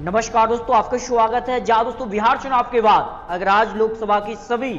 नमस्कार दोस्तों, आपका स्वागत है। जहाँ दोस्तों, बिहार चुनाव के बाद अगर आज लोकसभा की सभी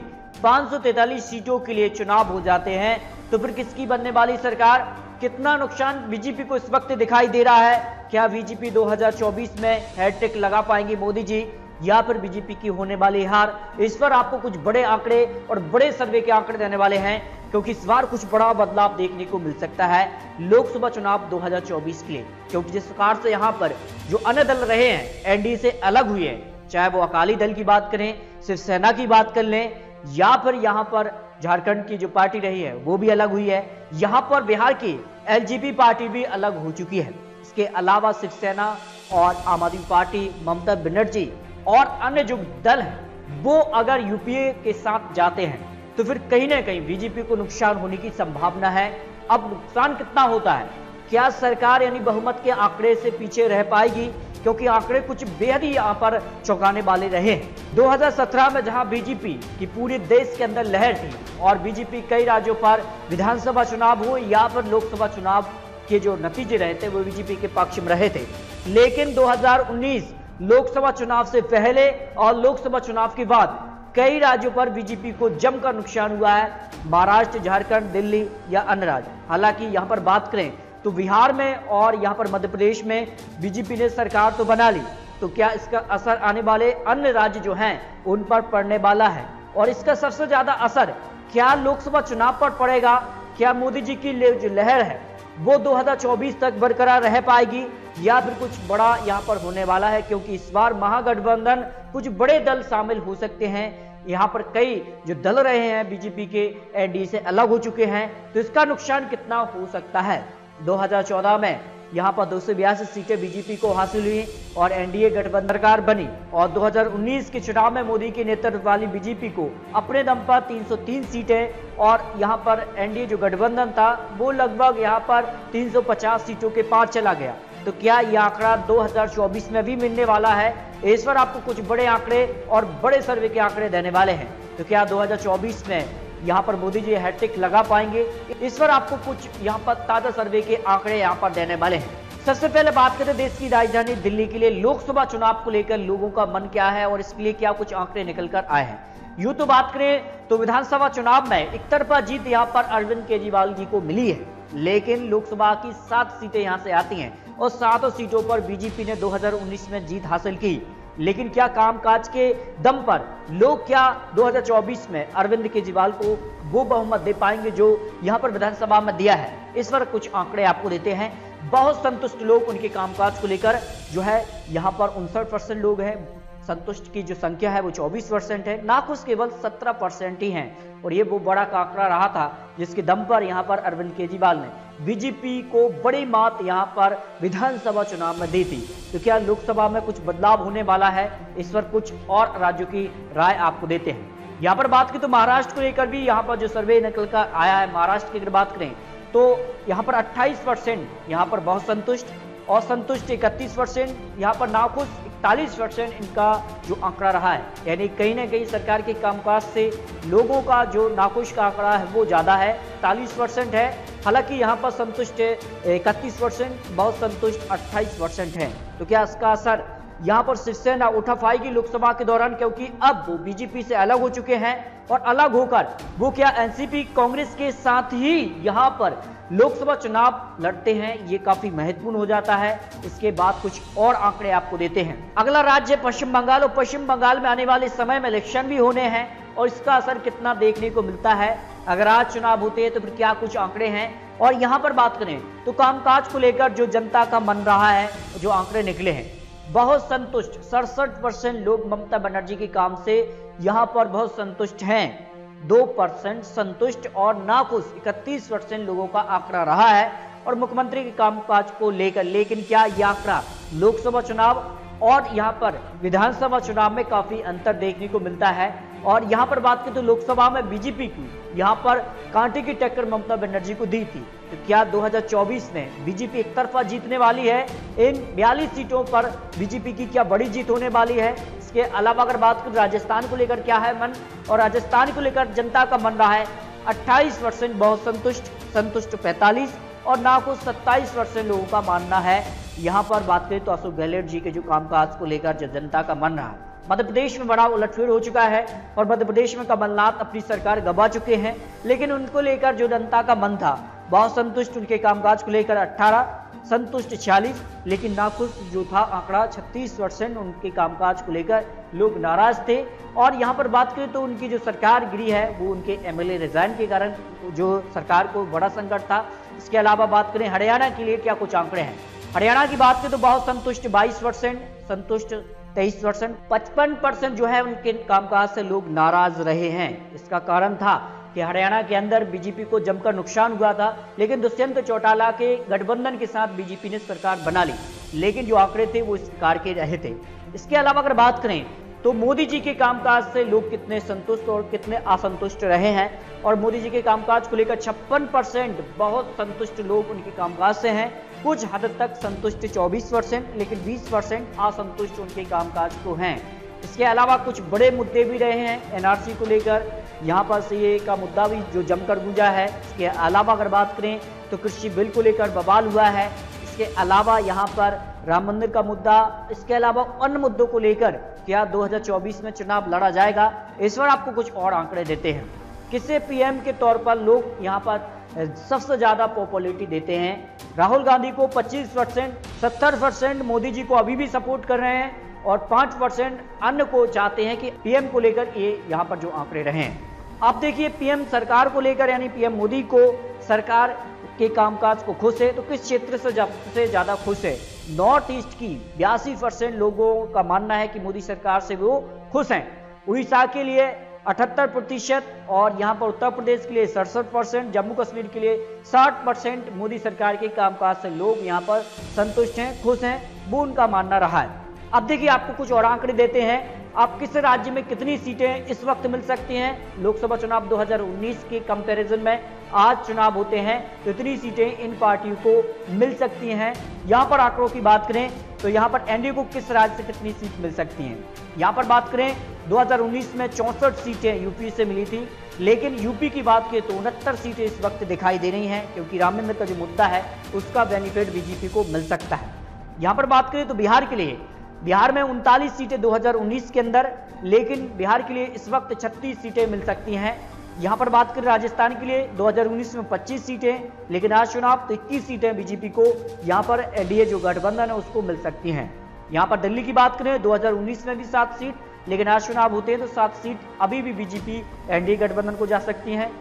543 सीटों के लिए चुनाव हो जाते हैं तो फिर किसकी बनने वाली सरकार? कितना नुकसान बीजेपी को इस वक्त दिखाई दे रहा है? क्या बीजेपी 2024 में हैट्रिक लगा पाएँगे मोदी जी? या फिर बीजेपी की होने वाली हार, इस पर आपको कुछ बड़े आंकड़े और बड़े सर्वे के आंकड़े देने वाले हैं, क्योंकि इस बार कुछ बड़ा बदलाव देखने को मिल सकता है लोकसभा चुनाव 2024 के लिए। क्योंकि जिस प्रकार से यहाँ पर जो अन्य दल रहे हैं एनडीए से अलग हुए हैं, चाहे वो अकाली दल की बात करें शिवसेना की बात कर लें, या फिर यहाँ पर झारखंड की जो पार्टी रही है, वो भी अलग हुई है। यहाँ पर बिहार की एलजीपी पार्टी भी अलग हो चुकी है। इसके अलावा शिवसेना और आम आदमी पार्टी ममता बनर्जी और अन्य जो दल है, वो अगर यूपीए के साथ जाते हैं तो फिर कहीं ना कहीं बीजेपी को नुकसान होने की संभावना है। अब नुकसान कितना होता है? क्या सरकार यानी बहुमत के आंकड़े से पीछे रह पाएगी? क्योंकि आंकड़े कुछ बेहद ही यहाँ पर चौंकाने वाले रहे 2017 में जहाँ बीजेपी की पूरे देश के अंदर लहर थी और बीजेपी कई राज्यों पर विधानसभा चुनाव हुए या पर लोकसभा चुनाव के जो नतीजे रहे थे, वो बीजेपी के पक्ष में रहे थे। लेकिन 2019 लोकसभा चुनाव से पहले और लोकसभा चुनाव के बाद कई राज्यों पर बीजेपी को जमकर नुकसान हुआ है। महाराष्ट्र, झारखंड, दिल्ली या अन्य राज्य। हालाँकि यहाँ पर बात करें तो बिहार में और यहाँ पर मध्य प्रदेश में बीजेपी ने सरकार तो बना ली। तो क्या इसका असर आने वाले अन्य राज्य जो हैं, उन पर पड़ने वाला है? और इसका सबसे ज़्यादा असर क्या लोकसभा चुनाव पर पड़ेगा? क्या मोदी जी की जो लहर है वो 2024 तक बरकरार रह पाएगी। या फिर कुछ बड़ा यहाँ पर होने वाला है, क्योंकि इस बार महागठबंधन कुछ बड़े दल शामिल हो सकते हैं। यहाँ पर कई जो दल रहे हैं बीजेपी के, एनडीए से अलग हो चुके हैं। तो इसका नुकसान कितना हो सकता है? 2014 में यहाँ पर दो सौ बयासी सीटें बीजेपी को हासिल हुई और एनडीए गठबंधन सरकार बनी। और 2019 के चुनाव में मोदी के नेतृत्व वाली बीजेपी को अपने दम पर 303 सीटें और यहाँ पर एनडीए जो गठबंधन था, वो लगभग यहाँ पर 350 सीटों के पार चला गया। तो क्या ये आंकड़ा 2024 में भी मिलने वाला है? इस आपको कुछ बड़े आंकड़े और बड़े सर्वे के आंकड़े देने वाले हैं। तो क्या 2024 में यहाँ पर मोदी जी हैट्रिक लगा पाएँगे। इस पर आपको कुछ यहाँ पर ताज़ा सर्वे के आंकड़े यहाँ पर देने वाले हैं। सबसे पहले बात करें देश की राजधानी दिल्ली के लिए लोकसभा चुनाव को लेकर लोगों का मन क्या है और इसके लिए क्या कुछ आंकड़े निकल कर आए हैं। यूँ तो बात करें तो विधानसभा चुनाव में एक तरफा जीत यहाँ पर अरविंद केजरीवाल जी को मिली है, लेकिन लोकसभा की सात सीटें यहाँ से आती हैं और सातों सीटों पर बीजेपी ने 2019 में जीत हासिल की। लेकिन क्या कामकाज के दम पर लोग क्या 2024 में अरविंद केजरीवाल को वो बहुमत दे पाएँगे जो यहाँ पर विधानसभा में दिया है? इस पर कुछ आंकड़े आपको देते हैं। बहुत संतुष्ट लोग उनके कामकाज को लेकर जो है, यहाँ पर उनसठ परसेंट लोग हैं। संतुष्ट की जो संख्या है, वो 24 परसेंट है। नाखुश केवल 17 परसेंट ही हैं। और ये वो बड़ा काकड़ा रहा था, जिसके दम पर यहाँ पर अरविंद केजरीवाल ने बीजेपी को बड़ी मात यहाँ पर विधानसभा चुनाव में दी थी। तो क्या लोकसभा में कुछ बदलाव होने वाला है? इस पर कुछ और राज्यों की राय आपको देते हैं। यहाँ पर बात की तो महाराष्ट्र को लेकर भी यहाँ पर जो सर्वे निकल कर आया है, महाराष्ट्र की अगर बात करें तो यहाँ पर 28 परसेंट यहाँ पर बहुत संतुष्ट, असंतुष्ट इकतीस परसेंट यहाँ पर नाखुश इकतालीस परसेंट इनका जो आंकड़ा रहा है, यानी कहीं ना कहीं सरकार के कामकाज से लोगों का जो नाखुश का आंकड़ा है, वो ज़्यादा है। इकतालीस परसेंट है, हालाँकि यहाँ पर संतुष्ट इकतीस परसेंट, बहुत संतुष्ट अट्ठाईस परसेंट है। तो क्या इसका असर यहाँ पर शिवसेना उठा पाएगी लोकसभा के दौरान, क्योंकि अब वो बीजेपी से अलग हो चुके हैं और अलग होकर वो क्या एनसीपी कांग्रेस के साथ ही यहाँ पर लोकसभा चुनाव लड़ते हैं, ये काफ़ी महत्वपूर्ण हो जाता है। इसके बाद कुछ और आंकड़े आपको देते हैं। अगला राज्य, पश्चिम बंगाल, और पश्चिम बंगाल में आने वाले समय में इलेक्शन भी होने हैं और इसका असर कितना देखने को मिलता है। अगर आज चुनाव होते हैं तो फिर क्या कुछ आंकड़े हैं? और यहाँ पर बात करें तो कामकाज को लेकर जो जनता का मन रहा है, जो आंकड़े निकले हैं। बहुत संतुष्ट। सड़सठ परसेंट लोग ममता बनर्जी के काम से यहाँ पर बहुत संतुष्ट हैं। दो परसेंट संतुष्ट और नाखुश। इकतीस परसेंट लोगों का आंकड़ा रहा है और मुख्यमंत्री के कामकाज को लेकर। लेकिन क्या यह आंकड़ा लोकसभा चुनाव और यहाँ पर विधानसभा चुनाव में काफ़ी अंतर देखने को मिलता है? और यहाँ पर बात करें तो लोकसभा में बीजेपी की, यहाँ पर कांटे की टक्कर ममता बनर्जी को दी थी। तो क्या 2024 में बीजेपी एक तरफा जीतने वाली है? इन बयालीस सीटों पर बीजेपी की क्या बड़ी जीत होने वाली है? इसके अलावा अगर बात करें, राजस्थान को लेकर क्या है मन? और राजस्थान को लेकर जनता का मन रहा है अट्ठाईस परसेंट बहुत संतुष्ट संतुष्ट पैंतालीस और नाकुश सत्ताईस परसेंट लोगों का मानना है। यहाँ पर बात करें तो अशोक गहलोत जी के जो कामकाज को लेकर जनता का मन रहा मध्य प्रदेश में बड़ा उलटफेर हो चुका है और मध्य प्रदेश में कमलनाथ अपनी सरकार गवा चुके हैं। लेकिन उनको लेकर जो जनता का मन था, बहुत संतुष्ट उनके कामकाज को लेकर 18 संतुष्ट 46 लेकिन नाखुश जो था आंकड़ा 36 परसेंट उनके कामकाज को लेकर लोग नाराज़ थे। और यहाँ पर बात करें तो उनकी जो सरकार गिरी है, वो उनके एमएलए रिजाइन के कारण जो सरकार को बड़ा संकट था। इसके अलावा बात करें हरियाणा के लिए क्या कुछ आंकड़े हैं? हरियाणा की बात करें तो बहुत संतुष्ट 22 परसेंट, संतुष्ट 23 परसेंट, पचपन परसेंट जो है उनके कामकाज से लोग नाराज़ रहे हैं। इसका कारण था कि हरियाणा के अंदर बीजेपी को जमकर नुकसान हुआ था, लेकिन दुष्यंत चौटाला के गठबंधन के साथ बीजेपी ने सरकार बना ली। लेकिन जो आंकड़े थे वो इस कार के रहे थे। इसके अलावा अगर बात करें तो मोदी जी के कामकाज से लोग कितने संतुष्ट और कितने असंतुष्ट रहे हैं और मोदी जी के कामकाज को लेकर छप्पन परसेंट बहुत संतुष्ट लोग उनके कामकाज से हैं। कुछ हद तक संतुष्ट 24 परसेंट, लेकिन 20 परसेंट असंतुष्ट उनके कामकाज को हैं। इसके अलावा कुछ बड़े मुद्दे भी रहे हैं एनआरसी को लेकर। यहाँ पर सी का मुद्दा भी जो जमकर गूंजा है। इसके अलावा अगर बात करें तो कृषि बिल को लेकर बवाल हुआ है। इसके अलावा यहाँ पर राम मंदिर का मुद्दा, इसके अलावा अन्य मुद्दों को लेकर क्या 2024 में चुनाव लड़ा जाएगा, इस बार आपको कुछ और आंकड़े देते हैं। किसे पीएम के तौर पर लोग यहाँ पर सबसे ज़्यादा पॉपुलरिटी देते हैं? राहुल गांधी को 25 परसेंट, सत्तर परसेंट मोदी जी को अभी भी सपोर्ट कर रहे हैं और 5 परसेंट अन्य को चाहते हैं कि पीएम को लेकर ये यहाँ पर जो आंकड़े रहे हैं। आप देखिए, पीएम सरकार को लेकर यानी पीएम मोदी को सरकार के कामकाज को खुश है तो किस क्षेत्र से ज़्यादा खुश है? नॉर्थ ईस्ट की बयासी परसेंट लोगों का मानना है कि मोदी सरकार से वो खुश हैं। उड़ीसा के लिए अठहत्तर प्रतिशत और यहाँ पर उत्तर प्रदेश के लिए सड़सठ परसेंट, जम्मू कश्मीर के लिए साठ परसेंट मोदी सरकार के कामकाज से लोग यहाँ पर संतुष्ट हैं, खुश हैं, वो उनका मानना रहा है। अब देखिए, आपको कुछ और आंकड़े देते हैं। आप किस राज्य में कितनी सीटें इस वक्त मिल सकती हैं? लोकसभा चुनाव 2019 के कंपैरिजन में आज चुनाव होते हैं तो इतनी सीटें इन पार्टियों को मिल सकती हैं। यहाँ पर आंकड़ों की बात करें तो यहाँ पर एनडीए को किस राज्य से कितनी सीट मिल सकती हैं? यहाँ पर बात करें 2019 में चौसठ सीटें यूपी से मिली थी, लेकिन यूपी की बात करें तो उनहत्तर सीटें इस वक्त दिखाई दे रही हैं, क्योंकि राम मंदिर का जो मुद्दा है, उसका बेनिफिट बीजेपी को मिल सकता है। यहाँ पर बात करें तो बिहार के लिए बिहार में उनतालीस सीटें 2019 के अंदर, लेकिन बिहार के लिए इस वक्त 36 सीटें मिल सकती हैं। यहाँ पर बात करें राजस्थान के लिए 2019 में 25 सीटें, लेकिन आज चुनाव तो 21 सीटें बीजेपी को यहाँ पर एनडीए जो गठबंधन है उसको मिल सकती हैं। यहाँ पर दिल्ली की बात करें 2019 में भी सात सीट, लेकिन आज चुनाव होते हैं तो सात सीट अभी भी बीजेपी एनडीए गठबंधन को जा सकती हैं।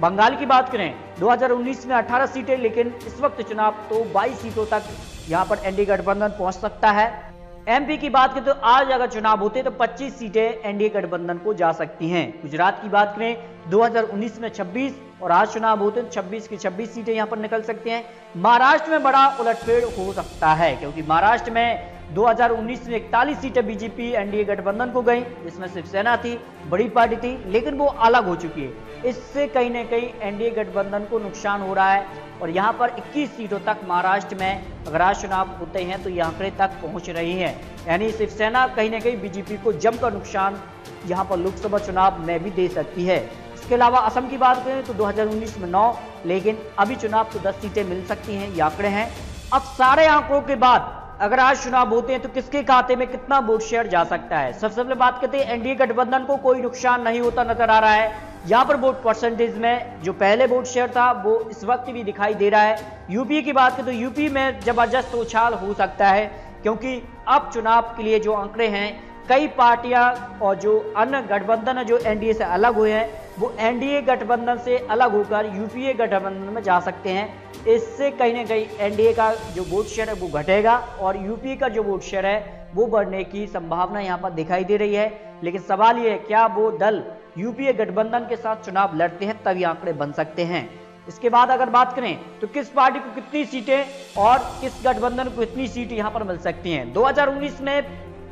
बंगाल की बात करें 2019 में 18 सीटें, लेकिन इस वक्त चुनाव तो 22 सीटों तक यहाँ पर एनडीए गठबंधन पहुँच सकता है। एमपी की बात करें तो आज अगर चुनाव होते तो 25 सीटें एनडीए गठबंधन को जा सकती हैं। गुजरात की बात करें 2019 में 26 और आज चुनाव होते तो 26 की 26 सीटें यहाँ पर निकल सकती हैं। महाराष्ट्र में बड़ा उलटफेड़ हो सकता है, क्योंकि महाराष्ट्र में 2019 में इकतालीस सीटें बीजेपी, एनडीए गठबंधन को गई, जिसमें शिवसेना थी, बड़ी पार्टी थी, लेकिन वो अलग हो चुकी है। इससे कहीं ना कहीं एनडीए गठबंधन को नुकसान हो रहा है और यहाँ पर 21 सीटों तक महाराष्ट्र में अगर आज चुनाव होते हैं तो आंकड़े तक पहुँच रही है। यानी शिवसेना कहीं ना कहीं बीजेपी को जमकर नुकसान यहाँ पर लोकसभा चुनाव में भी दे सकती है। इसके अलावा असम की बात करें तो 2019 में नौ, लेकिन अभी चुनाव को 10 सीटें मिल सकती हैं, ये आंकड़े हैं। अब सारे आंकड़ों के बाद अगर आज चुनाव होते हैं तो किसके खाते में कितना वोट शेयर जा सकता है? सबसे पहले बात करते हैं, एनडीए गठबंधन को कोई नुकसान नहीं होता नज़र आ रहा है। यहाँ पर वोट परसेंटेज में जो पहले वोट शेयर था, वो इस वक्त भी दिखाई दे रहा है। यूपी की बात करें तो यूपी में ज़बरदस्त उछाल हो सकता है, क्योंकि अब चुनाव के लिए जो आंकड़े हैं, कई पार्टियाँ और जो अन्य गठबंधन जो एनडीए से अलग हुए हैं, वो एनडीए गठबंधन से अलग होकर यूपीए गठबंधन में जा सकते हैं। इससे कहीं ना कहीं एनडीए का जो वोट शेयर है वो घटेगा और यूपी का जो वोट शेयर है वो बढ़ने की संभावना यहाँ पर दिखाई दे रही है। लेकिन सवाल ये है, क्या वो दल यूपीए गठबंधन के साथ चुनाव लड़ते हैं तभी आंकड़े बन सकते हैं? इसके बाद अगर बात करें तो किस पार्टी को कितनी सीटें और किस गठबंधन को कितनी सीट यहाँ पर मिल सकती हैं? 2019 में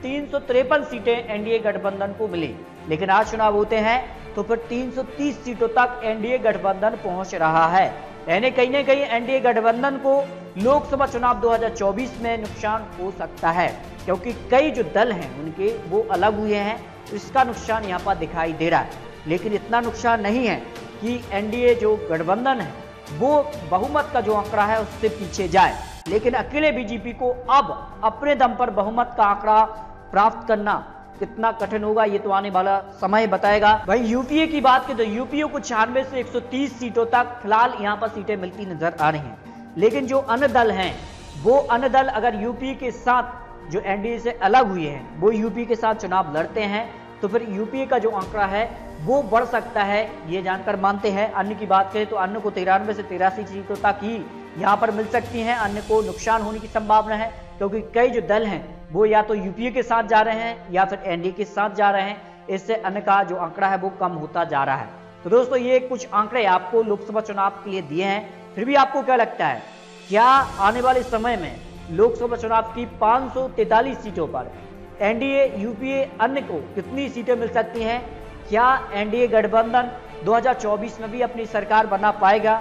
तीन सौ तिरपन सीटें एनडीए गठबंधन को मिली, लेकिन आज चुनाव होते हैं तो फिर 330 सीटों तक एनडीए गठबंधन पहुँच रहा है। यानी कहीं ना कहीं एनडीए गठबंधन को लोकसभा चुनाव 2024 में नुकसान हो सकता है, क्योंकि कई जो दल हैं, उनके वो अलग हुए हैं, इसका नुकसान यहाँ पर दिखाई दे रहा है। लेकिन इतना नुकसान नहीं है कि एनडीए जो गठबंधन है, वो बहुमत का जो आंकड़ा है, उससे पीछे जाए। लेकिन अकेले बीजेपी को अब अपने दम पर बहुमत का आंकड़ा प्राप्त करना कितना कठिन होगा, ये तो आने वाला समय बताएगा। भाई, यूपीए की बात की तो यूपीए को छियानवे से 130 सीटों तक फ़िलहाल यहाँ पर सीटें मिलती नज़र आ रही हैं। लेकिन जो अन्य दल हैं, वो अन्य दल अगर यूपी के साथ जो एनडीए से अलग हुए हैं, वो यूपी के साथ चुनाव लड़ते हैं तो फिर यूपीए का जो आंकड़ा है, वो बढ़ सकता है, ये जानकर मानते हैं। अन्य की बात करें तो अन्य को तिरानवे से तिरासी सीटों तक ही यहाँ पर मिल सकती हैं, अन्य को नुकसान होने की संभावना है, क्योंकि कई जो दल हैं, वो या तो यूपीए के साथ जा रहे हैं, या फिर एनडीए के साथ जा रहे हैं, इससे अन्य का जो आंकड़ा है वो कम होता जा रहा है। तो दोस्तों, ये कुछ आंकड़े आपको लोकसभा चुनाव के लिए दिए हैं, फिर भी आपको क्या लगता है? क्या आने वाले समय में लोकसभा चुनाव की 543 सीटों पर एनडीए, यूपीए, अन्य को कितनी सीटें मिल सकती हैं? क्या एनडीए गठबंधन 2024 में भी अपनी सरकार बना पाएगा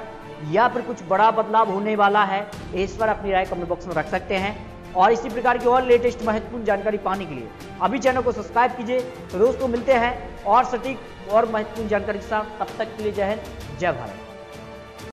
या फिर कुछ बड़ा बदलाव होने वाला है, इस पर अपनी राय कमेंट बॉक्स में रख सकते हैं। और इसी प्रकार की और लेटेस्ट महत्वपूर्ण जानकारी पाने के लिए, अभी चैनल को सब्सक्राइब कीजिए। तो दोस्तों, मिलते हैं और सटीक और महत्वपूर्ण जानकारी के साथ, तब तक के लिए जय हिंद, जय भारत।